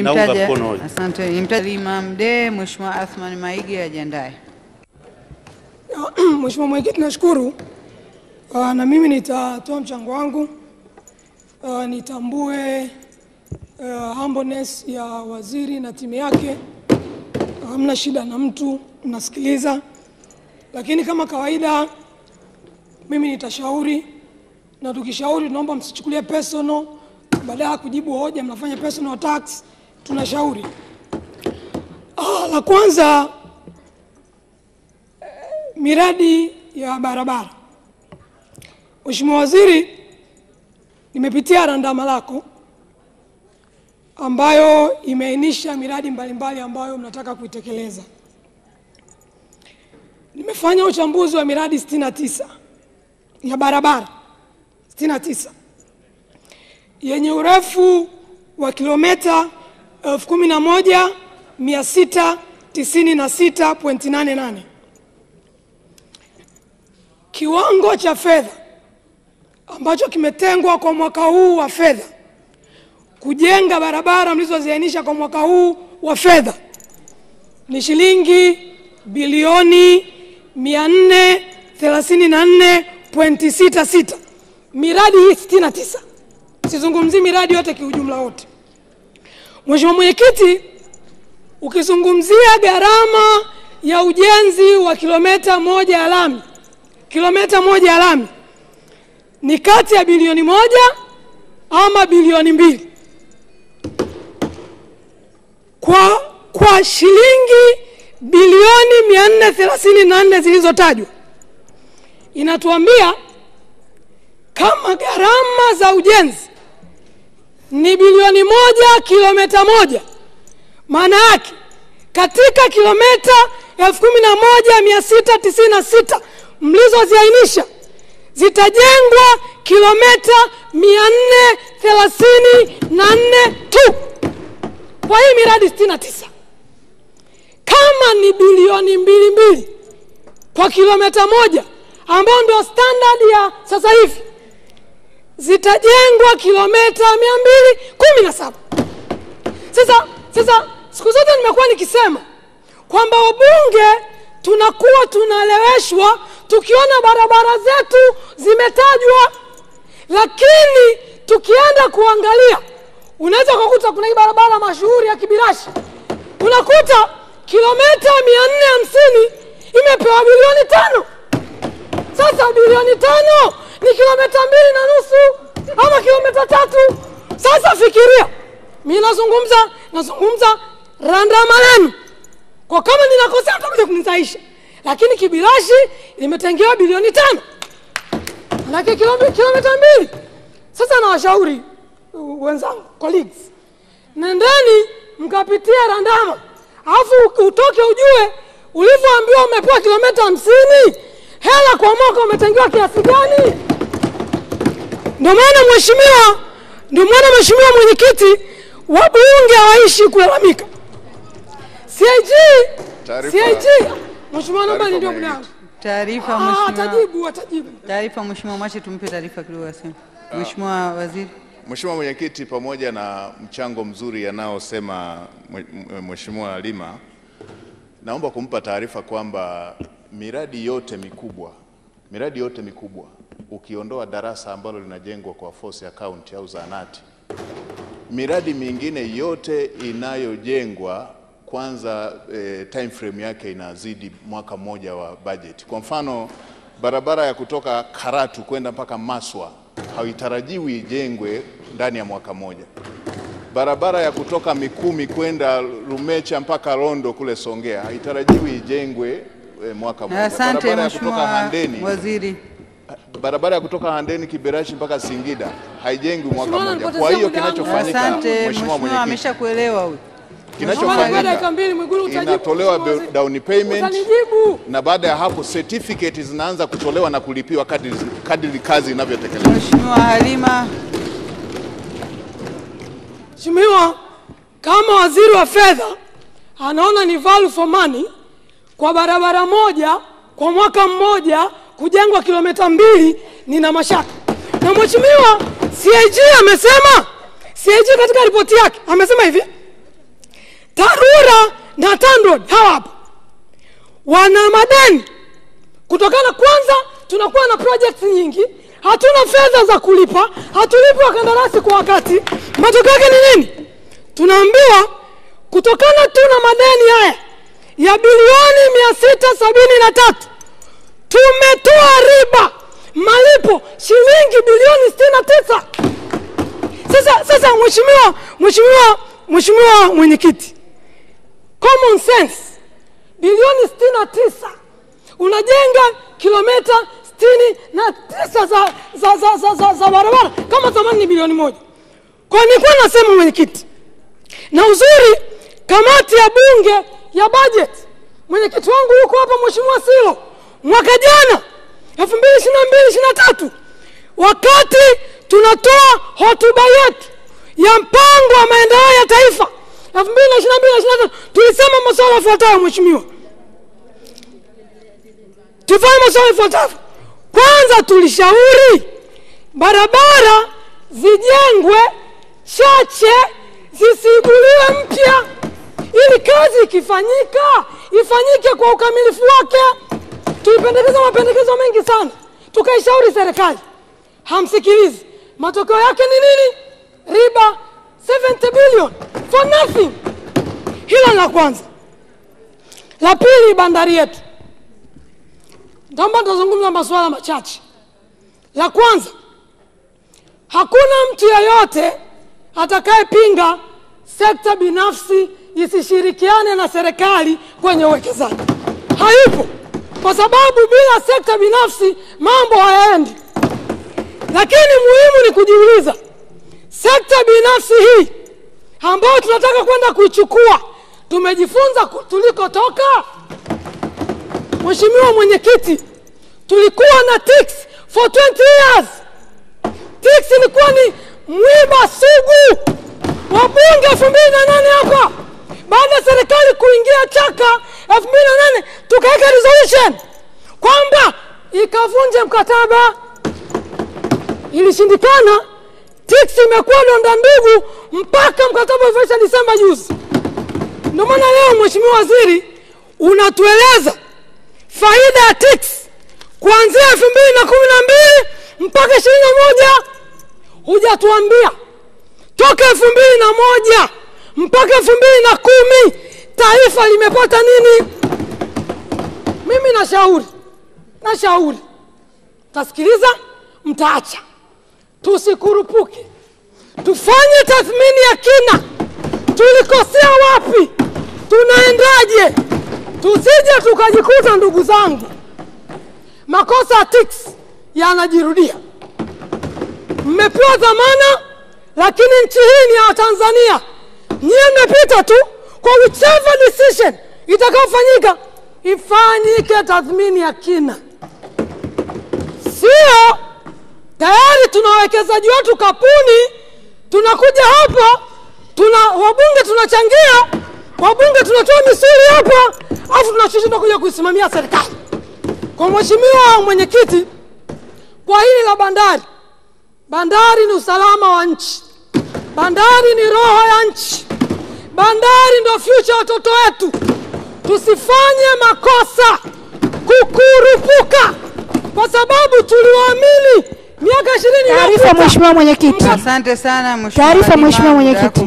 Nimtaja-. Asante. Nimtaja Imam Mdee, Mheshimiwa Athman Maige ajiandae. Mheshimiwa Mwenyekiti, nashukuru. Uh, na mimi nitatoa mchango wangu. Uh, nitambue uh, humbleness ya waziri na timu yake. Hamna shida na mtu, mnasikiliza, lakini kama kawaida mimi nitashauri, na tukishauri tunaomba msichukulie personal. badala ya kujibu hoja mnafanya personal attacks. Tunashauri ah, la kwanza miradi ya barabara. Mheshimiwa Waziri, nimepitia randama lako ambayo imeainisha miradi mbalimbali mbali ambayo mnataka kuitekeleza. Nimefanya uchambuzi wa miradi 69 ya barabara 69 yenye urefu wa kilomita 11696.88 kiwango cha fedha ambacho kimetengwa kwa mwaka huu wa fedha kujenga barabara mlizoziainisha kwa mwaka huu wa fedha ni shilingi bilioni 434.66 miradi hii 69 sizungumzii miradi yote kiujumla wote Mheshimiwa Mwenyekiti, ukizungumzia gharama ya ujenzi wa kilomita moja ya lami kilomita moja ya lami ni kati ya bilioni moja ama bilioni mbili? Kwa, kwa shilingi bilioni 434 zilizotajwa inatuambia kama gharama za ujenzi ni bilioni moja kilomita moja. Maana yake katika kilomita elfu kumi na moja mia sita tisini na sita mlizoziainisha zitajengwa kilomita mia nne thelathini na nne tu. Kwa hii miradi sitini na tisa kama ni bilioni mbili mbili kwa kilomita moja ambayo ndio standard ya sasa hivi zitajengwa kilometa mia mbili kumi na saba. Sasa sasa siku zote nimekuwa nikisema kwamba wabunge tunakuwa tunaleweshwa tukiona barabara zetu zimetajwa. Lakini tukienda kuangalia unaweza ukakuta kuna hii barabara mashuhuri ya kibirashi. Unakuta kilometa mia nne hamsini imepewa bilioni tano. Sasa bilioni tano ni kilomita mbili na nusu ama kilomita tatu. Sasa fikiria. Mi nazungumza nazungumza randa maneno kwa kama ninakosea utakuja kunisaisha. Lakini kibirashi limetengewa bilioni tano. Manake kilomita mbili. Sasa nawashauri washauri wenzangu colleagues. Nendeni mkapitia randama. Alafu utoke ujue ulivyoambiwa umepewa kilomita hamsini. Hela kwa mwaka umetengewa kiasi gani ndio maana mheshimiwa ndio maana mheshimiwa mwenyekiti wabunge hawaishi kulalamika. CIG Taarifa- CIG mheshimiwa naomba ni ndio yangu Taarifa Ah, Mheshimiwa. atajibu atajibu Taarifa Mheshimiwa Mwache, tumpe taarifa kidogo aseme. Mheshimiwa Waziri. Mheshimiwa Mwenyekiti, pamoja na mchango mzuri yanayosema Mheshimiwa Lima, naomba kumpa taarifa kwamba miradi yote mikubwa miradi yote mikubwa ukiondoa darasa ambalo linajengwa kwa force account au zahanati, miradi mingine yote inayojengwa kwanza e, time frame yake inazidi mwaka mmoja wa budget. Kwa mfano barabara ya kutoka Karatu kwenda mpaka Maswa haitarajiwi ijengwe ndani ya mwaka mmoja. Barabara ya kutoka Mikumi kwenda Rumecha mpaka Rondo kule Songea haitarajiwi ijengwe mwaka mmoja. Asante barabara ya kutoka Mheshimiwa Waziri. barabara ya kutoka Handeni Kiberashi mpaka Singida haijengwi mwaka mmoja. Kwa hiyo kinachofanyika, Asante Mheshimiwa ameshakuelewa huyu. Kinachofanyika inatolewa down payment na baada ya hapo certificate zinaanza kutolewa na kulipiwa kadri, kadri kazi inavyotekelezwa. Mheshimiwa Halima. Mheshimiwa, kama waziri wa fedha anaona ni value for money kwa barabara moja kwa mwaka mmoja kujengwa kilomita mbili, nina mashaka. Na mheshimiwa CAG amesema, CAG katika ripoti yake amesema hivi, TARURA na TANROADS hawa hapa wana madeni. Kutokana kwanza tunakuwa na projects nyingi hatuna fedha za kulipa hatulipi wakandarasi kwa wakati. Matokeo yake ni nini? Tunaambiwa kutokana tu na madeni haya ya bilioni mia sita sabini na tatu. Tumetoa riba malipo shilingi bilioni sitini na tisa. Sasa sasa mheshimiwa mheshimiwa mheshimiwa mwenyekiti common sense bilioni sitini na tisa. Unajenga kilomita sitini na tisa za, za, za, za, za, za barabara. Kama zamani ni bilioni moja. Kwa nilikuwa nasema mwenyekiti na uzuri kamati ya bunge ya budget. Mwenyekiti wangu yuko hapa mheshimiwa silo mwaka jana elfu mbili ishiri na mbili ishiri na tatu. Wakati tunatoa hotuba yetu ya mpango wa maendeleo ya taifa elfu mbili na ishiri na mbili na ishiri na tatu tulisema masuala yafuatayo mheshimiwa. Tufanye masuala yafuatayo. kwanza tulishauri barabara zijengwe chache ikifanyika ifanyike kwa ukamilifu wake. Tulipendekeza mapendekezo mengi sana. Tukaishauri serikali. Hamsikilizi. Matokeo yake ni nini? Riba 70 billion for nothing. Hilo la kwanza. La pili bandari yetu. Naomba tuzungumza masuala machache. La kwanza hakuna mtu yeyote atakayepinga sekta binafsi isishirikiane na serikali kwenye uwekezaji. Haipo kwa sababu bila sekta binafsi mambo hayaendi. Lakini muhimu ni kujiuliza sekta binafsi hii ambayo tunataka kwenda kuichukua tumejifunza tulikotoka? Mheshimiwa mwenyekiti tulikuwa na TICS for 20 years. TICS ilikuwa ni mwiba sugu. Wabunge elfu mbili na nane hapa baada ya serikali kuingia chaka elfu mbili na nane tukaweka resolution kwamba ikavunje mkataba. Ilishindikana tiks imekuwa donda ndugu mpaka mkataba ulivyoisha Disemba juzi. Ndio maana leo Mheshimiwa Waziri unatueleza faida ya tiks kuanzia elfu mbili na kumi na mbili mpaka ishirini na moja. Hujatuambia. Toka elfu mbili na moja mpaka elfu mbili na kumi taifa limepata nini? Mimi nashauri nashauri, tasikiliza, mtaacha, tusikurupuke, tufanye tathmini ya kina, tulikosea wapi, tunaendaje, tusije tukajikuta, ndugu zangu, makosa ya TICS yanajirudia. Mmepewa dhamana, lakini nchi hii ni ya Watanzania. Nyie mmepita tu kwa whichever decision itakayofanyika, ifanyike tathmini ya kina, sio tayari tuna wawekezaji wetu kapuni, tunakuja hapa tuna wabunge tunachangia, wabunge tunatoa misuli hapa, alafu tunashindwa kuja kuisimamia serikali. Kwa mheshimiwa mwenyekiti, kwa hili la bandari, bandari ni usalama wa nchi, bandari ni roho ya nchi, bandari ndo future watoto wetu. Tusifanye makosa kukurupuka, kwa sababu tuliwaamini miaka ishirini Taarifa Mheshimiwa Mwenyekiti. Asante sana mheshimiwa. Taarifa, Mheshimiwa Mwenyekiti.